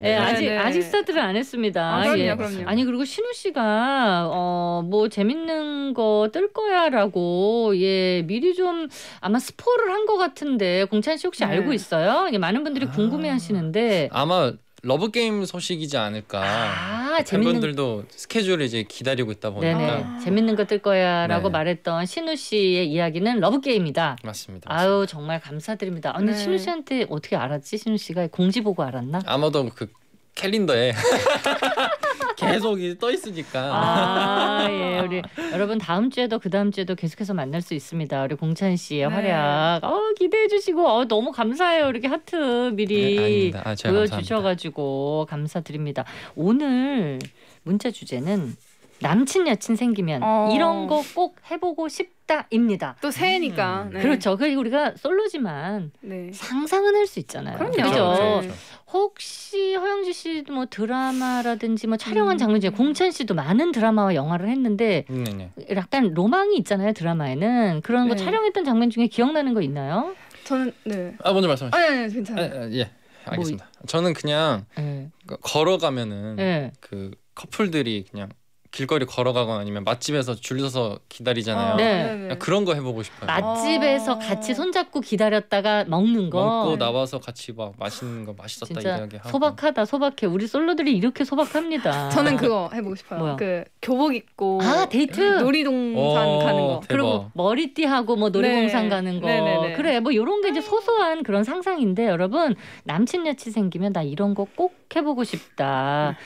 네, 아직 네. 아직 스타트를 안 했습니다. 아, 그럼요, 예. 그럼요. 아니 그리고 신우 씨가 어 뭐 재밌는 거 뜰 거야라고 예 미리 좀 아마 스포를 한 것 같은데 공찬 씨 혹시 네. 알고 있어요? 예, 많은 분들이 아. 궁금해하시는데 아마 러브 게임 소식이지 않을까. 아 재밌는 팬분들도 스케줄을 이제 기다리고 있다 보니까 네네 아. 재밌는 거 뜰 거야라고 네. 말했던 신우 씨의 이야기는 러브 게임이다. 맞습니다. 아유 정말 감사드립니다. 아, 근데 네. 신우 씨한테 어떻게 알았지? 신우 씨가 공지 보고 알았나? 아마도 그 캘린더에 계속 이떠 있으니까. 아, 예. 우리 여러분 다음 주에도 그 다음 주에도 계속해서 만날 수 있습니다. 우리 공찬 씨의 네. 활약. 어, 기대해 주시고 어, 너무 감사해요. 이렇게 하트 미리 네. 아, 제가 보여 감사합니다. 주셔 가지고 감사드립니다. 오늘 문자 주제는 남친 여친 생기면 어. 이런 거 꼭 해보고 싶다입니다. 또 새해니까. 음. 네. 그렇죠. 그리고 우리가 솔로지만 네. 상상은 할 수 있잖아요. 그럼요. 그죠? 그렇죠. 네. 혹시 허영지 씨도 뭐 드라마라든지 뭐 촬영한 음. 장면 중에 공찬 씨도 많은 드라마와 영화를 했는데 네네. 약간 로망이 있잖아요 드라마에는 그런 거 네. 촬영했던 장면 중에 기억나는 거 있나요? 저는 네. 아 먼저 말씀하세요. 아, 괜찮아요. 아, 예. 알겠습니다. 저는 그냥 네. 그 걸어가면은 네. 그 커플들이 그냥 길거리 걸어가거나 아니면 맛집에서 줄 서서 기다리잖아요. 아, 네. 네네. 그런 거 해보고 싶어요. 맛집에서 아. 같이 손잡고 기다렸다가 먹는 거 먹고 나와서 같이 막 맛있는 거 맛있었다 진짜 이야기하고. 소박하다 소박해 우리 솔로들이 이렇게 소박합니다. 저는 그거 해보고 싶어요. 뭐야? 그 교복 입고 아 데이트 놀이동산 오, 가는 거. 대박. 그리고 머리띠 하고 뭐 놀이동산 네. 가는 거 네네네. 그래 뭐 요런 게 이제 소소한 그런 상상인데 여러분 남친 여친 생기면 나 이런 거 꼭 해보고 싶다.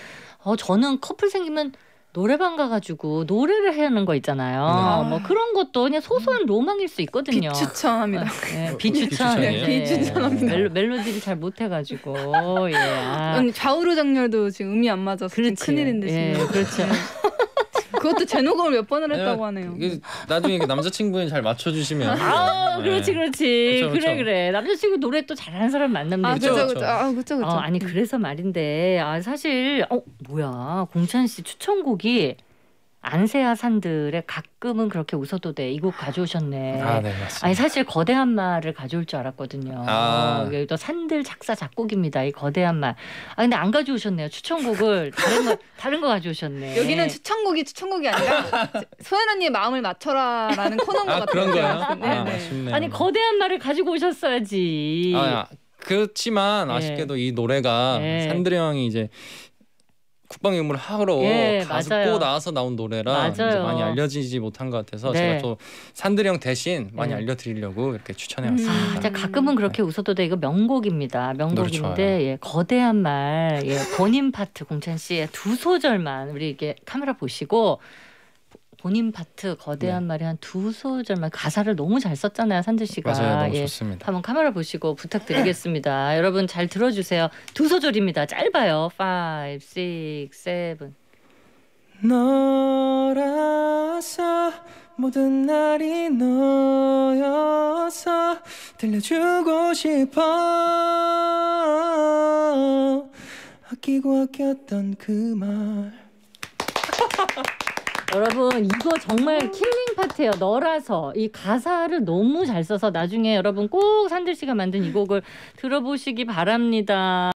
어 저는 커플 생기면 노래방 가가지고 노래를 해야 하는 거 있잖아요. 네. 뭐 그런 것도 그냥 소소한 로망일 수 있거든요. 비추천합니다. 네, 비추천. 비추천이에요? 네. 비추천합니다. 멜로, 멜로디를 잘 못해가지고 예. 아, 좌우로 장렬도 지금 음이 안 맞아서 그렇지. 큰일인 데 예, 지금. 그렇죠. 그것도 제 녹음을 몇 번을 네, 했다고 하네요. 이게 나중에 그 남자친구분 잘 맞춰주시면. 아, 네. 그렇지, 그렇지. 그쵸, 그래, 그쵸. 그래. 남자친구 노래 또 잘하는 사람 만나면 아 되죠. 그죠 그쵸, 그죠. 아 그죠 그죠. 어, 아니 그래서 말인데 아 사실 어 뭐야 공찬 씨 추천곡이 안세아 산들의 가끔은 그렇게 웃어도 돼 이곡 가져오셨네. 아, 네, 맞습니다. 아니 사실 거대한 말을 가져올 줄 알았거든요. 아. 여기 또 산들 작사 작곡입니다. 이 거대한 말. 아 근데 안 가져오셨네요. 추천곡을 다른 거 다른 거 가져오셨네. 여기는 추천곡이 추천곡이 아니라 소연 언니의 마음을 맞춰라라는 코너인 것 아 같아요. 그런 거요? 네, 아, 네. 아쉽네요. 아니 거대한 말을 가지고 오셨어야지. 아, 그렇지만 예. 아쉽게도 이 노래가 예. 산드레 형이 이제 국방 임무를 하러 예, 가서 맞아요. 고 나와서 나온 노래라 많이 알려지지 못한 것 같아서 네. 제가 또 산드레 형 대신 많이 네. 알려드리려고 이렇게 추천해 음. 왔습니다. 아, 가끔은 그렇게 웃어도 돼. 이거 명곡입니다. 명곡인데 예, 거대한 말, 예, 본인 파트 공찬 씨의 두 소절만 우리 이게 카메라 보시고 본인 파트 거대한 네. 말이 한 두 소절만 가사를 너무 잘 썼잖아요, 산들 씨가. 맞아요, 너무 예. 좋습니다. 한번 카메라 보시고 부탁드리겠습니다. 여러분 잘 들어주세요. 두 소절입니다. 짧아요. 5, 6, 7. 너라서 모든 날이 너여서 들려주고 싶어 아끼고 아꼈던 그말 여러분 이거 정말 killing 파트예요. 너라서 이 가사를 너무 잘 써서 나중에 여러분 꼭 산들 씨가 만든 이 곡을 들어보시기 바랍니다.